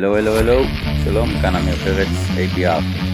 הלו הלו הלו, שלום, כאן אמיר פרץ, APR